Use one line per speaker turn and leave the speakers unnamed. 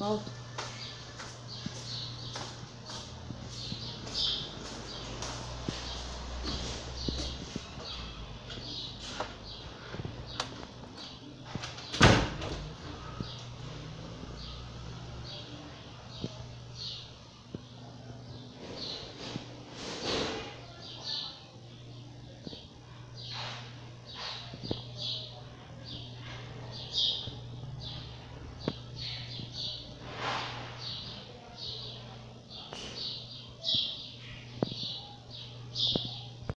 Well,